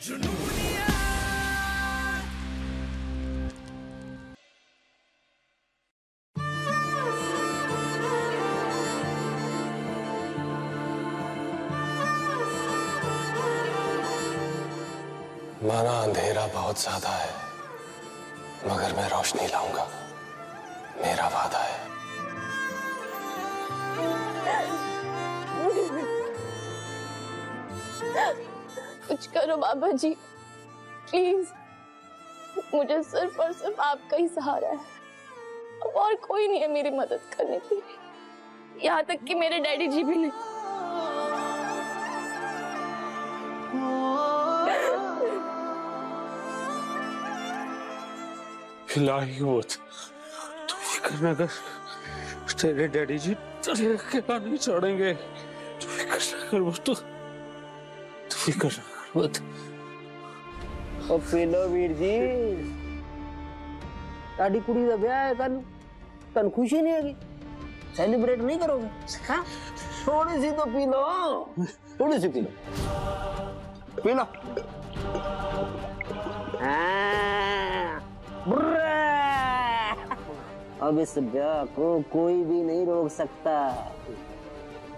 माना अंधेरा बहुत ज़्यादा है मगर मैं रोशनी लाऊँगा। कुछ करो बाबा जी। प्लीज़, मुझे सिर्फ़ और सिर्फ़ आपका ही सहारा है। अब और कोई नहीं है मेरी मदद करने के लिए। यहाँ तक कि मेरे डैडी जी भी नहीं। इलाही वोट तू फ़िक्र न कर। तेरे डैडी जी तेरे क्या नहीं छोड़ेंगे तू फ़िक्र न कर वो तू फ़िक्र न कर। वो ਉਹ ਪੀ ਲਓ ਵੀਰ ਜੀ ਤੁਹਾਡੀ ਕੁੜੀ ਦਾ ਵਿਆਹ ਹੈ ਕੱਲ ਤੁਹਾਨੂੰ ਖੁਸ਼ੀ ਨਹੀਂ ਹੈਗੀ सेलिब्रेट नहीं करोगे हाँ? थोड़ी सी तो पी लो थोड़ी C P low P low हाँ, बुर्रा। अब इस ब्याह को कोई भी नहीं रोक सकता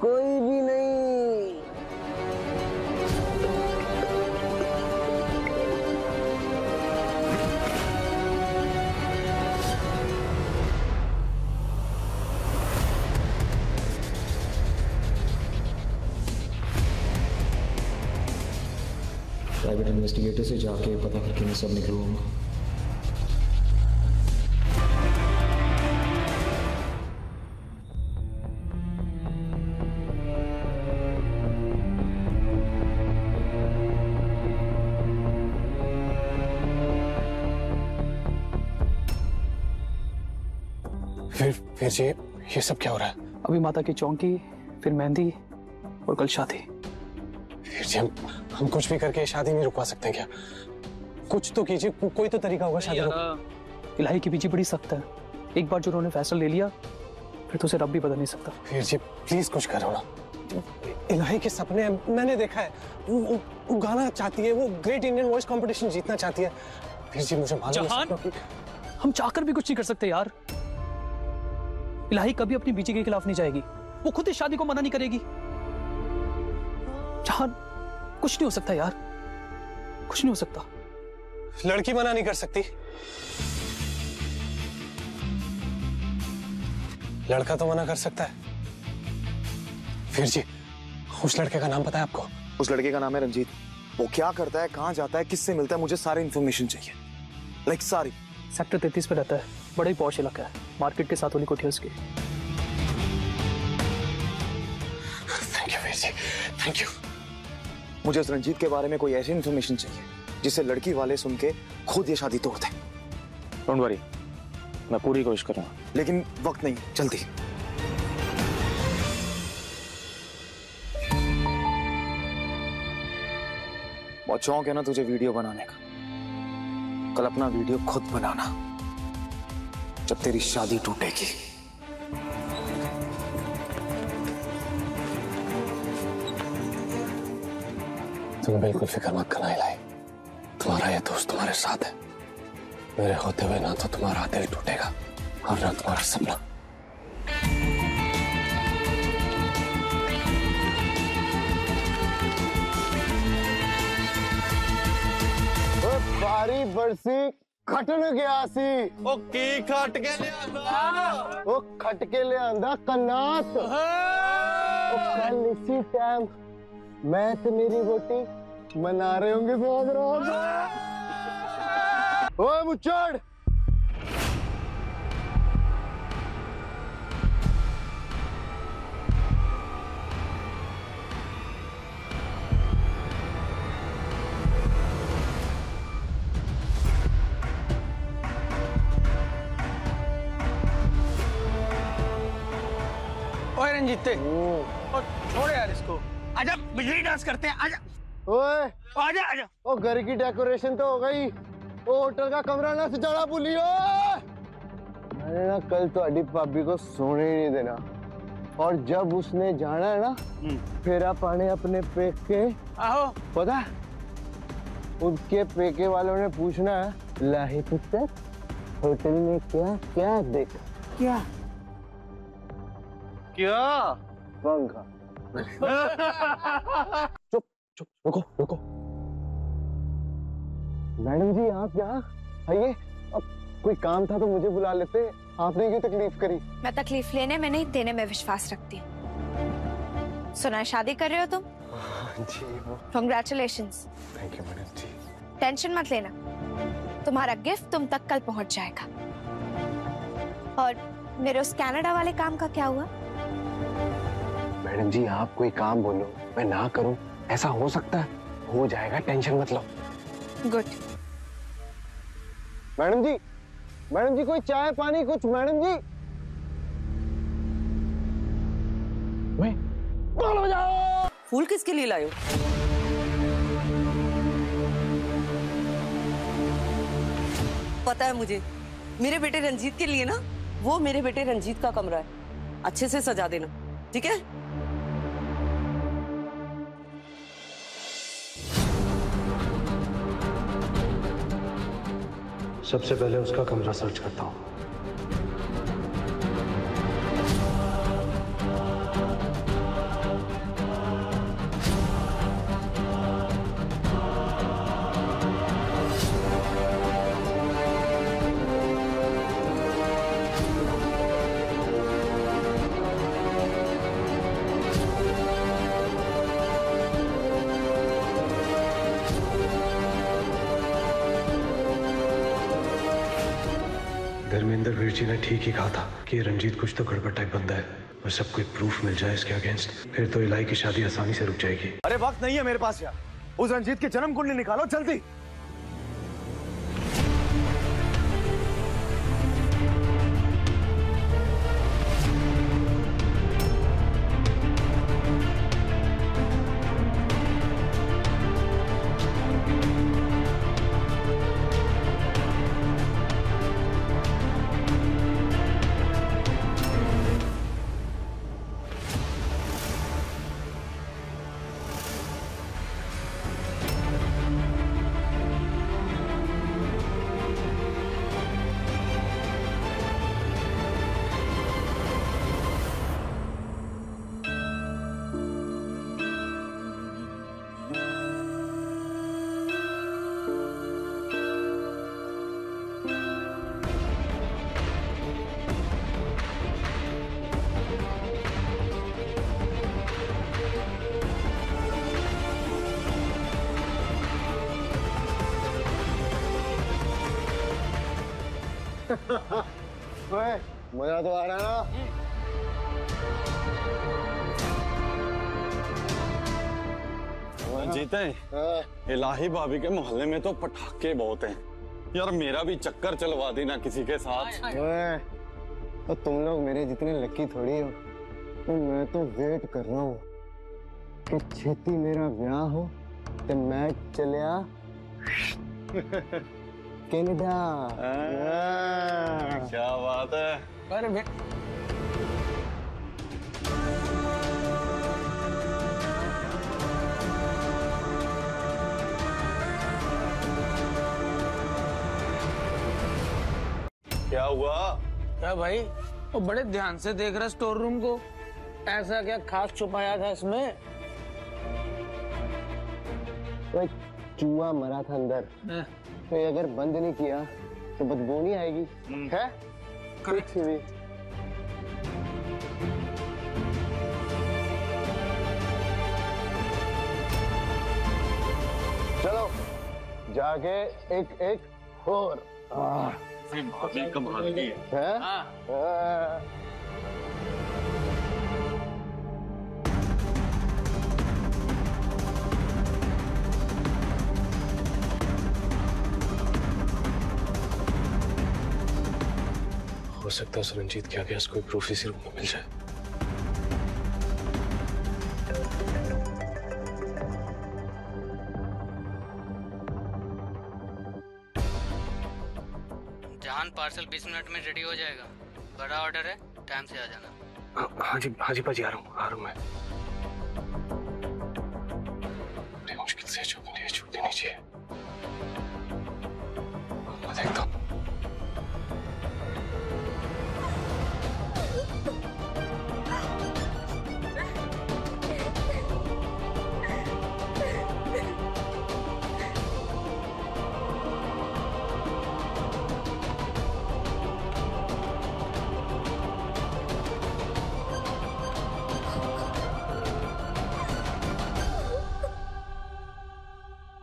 कोई भी नहीं इन्वेस्टिगेटर से जाके पता करके मैं सब निकलूँगा फिर फिर जी ये सब क्या हो रहा है? अभी माता की चौंकी फिर मेहंदी और कल शादी। जी हम हम कुछ भी करके शादी नहीं रुकवा सकते क्या? कुछ तो कीजिए को, कोई तो तरीका होगा शादी इलाही की बीजी बड़ी सख्त है। एक बार जो उन्होंने फैसला ले लिया फिर तो उसे रब भी बदल नहीं सकता। फिर जी प्लीज़ कुछ करो ना। इलाही के सपने मैंने देखा है। वो, वो, गाना चाहती है वो ग्रेट इंडियन वॉइस कंपटीशन जीतना चाहती है। फिर जी मुझे मालूम जहान? हम चाहकर भी कुछ नहीं कर सकते यार। इलाही कभी अपनी बीजी के खिलाफ नहीं जाएगी। वो खुद इस शादी को मना नहीं करेगी। जहाँ कुछ नहीं हो सकता यार। कुछ नहीं हो सकता। लड़की मना नहीं कर सकती। लड़का तो मना कर सकता है। फिर जी उस लड़के का नाम पता है आपको? उस लड़के का नाम है रंजीत। वो क्या करता है कहाँ जाता है किससे मिलता है मुझे सारी इन्फॉर्मेशन चाहिए। लाइक सारी। सेक्टर तैतीस पे रहता है। बड़ा ही पौश इलाका है। मार्केट के साथ वाली कोठी उसकी। Thank you Veer ji. Thank you मुझे उस रंजीत के बारे में कोई ऐसी इन्फॉर्मेशन चाहिए जिससे लड़की वाले सुन के खुद ये शादी तोड़ दें। डोंट वरी मैं पूरी कोशिश करूँगा। लेकिन वक्त नहीं जल्दी। बहुत शौक है ना तुझे वीडियो बनाने का। कल अपना वीडियो खुद बनाना जब तेरी शादी टूटेगी। तुम बिल्कुल फिक्र मत करना इलाई तुम्हारा ये दोस्त तुम्हारे साथ है मेरे होते हुए ना तो तुम्हारा दिल टूटेगा और ना तुम्हारा सपना ਬਾਰੀ ਬਰਸੀ ਖਟਣ ਗਿਆ ਸੀ ਉਹ ਕੀ ਖੱਟ ਕੇ ਲਿਆਂਦਾ ਉਹ ਖਟ ਕੇ ਲਿਆਂਦਾ ਕਨਾਤ ਉਹ ਕੱਲ ਇਸੀ ਟਾਈਮ मैं मैथ मेरी बोटी मना रहे होंगे भाग रोज। ओए मुच्चड़ रंजीत हम्म। छोड़ यार। आजा बिजली डांस करते हैं आजा। ओए। आजा आजा। ओ घर की डेकोरेशन तो हो गई। ओ होटल का कमरा ना सजाना भूलियो मैंने ना कल तो अडी भाभी को सोने ही नहीं देना। और जब उसने जाना है ना फेरा पाने अपने पेट के आहो। पता उसके पेके वालों ने पूछना है लाही पुत्र होटल में क्या क्या देखा? क्या? क्या? पंखा चुप चुप रुको रुको। मैडम जी आप यहाँ? आइए। अब कोई काम था तो मुझे बुला लेते। आपने क्यों तकलीफ़ करी? मैं तकलीफ़ लेने में नहीं देने में विश्वास रखती हूँ। सुना है शादी कर रहे हो तुम? जी वो congratulation thank you madam ji. Tension मत लेना। तुम्हारा गिफ्ट तुम तक कल पहुँच जाएगा। और मेरे उस कनाडा वाले काम का क्या हुआ? मैडम जी आप कोई काम बोलो मैं ना करूँ ऐसा हो सकता है? हो जाएगा टेंशन मत लो। Good. Madam ji madam ji कोई चाय पानी कुछ मैडम जी? मैं बोल बजाओ फूल किसके लिए लाए हो? पता है मुझे मेरे बेटे रंजीत के लिए ना वो मेरे बेटे रंजीत का कमरा है। अच्छे से सजा देना ठीक है? सबसे पहले उसका कमरा सर्च करता हूँ। धर्मेंद्र वीर जी ने ठीक ही कहा था कि रंजीत कुछ तो गड़बड़ टाइप बंदा है। और सब कोई प्रूफ मिल जाए इसके अगेंस्ट फिर तो इलाई की शादी आसानी से रुक जाएगी। अरे वक्त नहीं है मेरे पास यार। उस रंजीत की जन्म कुंडली निकालो, जल्दी। मज़ा तो आ रहा है ना जीते हाँ, इलाही भाभी के मोहल्ले में तो पटाखे बहुत हैं। यार मेरा भी चक्कर चलवा देना किसी के साथ। ओए, तो तुम लोग मेरे जितने लकी थोड़ी हो तो मैं तो वेट कर रहा हूँ। कि छेती मेरा ब्याह हो तो मैं चलिया। कनाडा। क्या बात है। अरे बे- क्या हुआ? क्या भाई? वो बड़े ध्यान से देख रहा स्टोर रूम को। ऐसा क्या खास छुपाया था इसमें? चूहा मरा था अंदर। हाँ। तो ये अगर बंद नहीं किया तो बदबू नहीं आएगी। है? कुछ भी। चलो जाके एक एक और। कमाल है। सकता है रंजीत के आगे कोई प्रूफ इसी रूम में मिल जाए। जहान पार्सल 20 मिनट में रेडी हो जाएगा। बड़ा ऑर्डर है टाइम से आ जाना। हाँ हाँ जी हाँ जी पाजी आ रहा हूँ आ रहा हूँ मैं। मुश्किल से जो।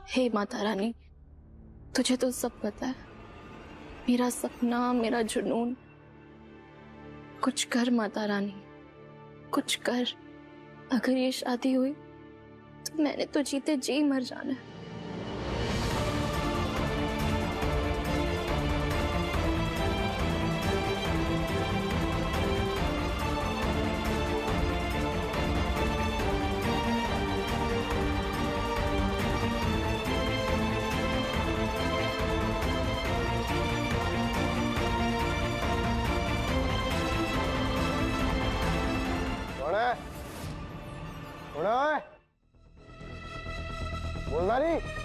हे माता रानी, तुझे तो सब पता है। मेरा सपना, मेरा जुनून। कुछ कर माता रानी, कुछ कर। अगर ये शादी हुई तो मैंने तो जीते जी मर जाना है। नहीं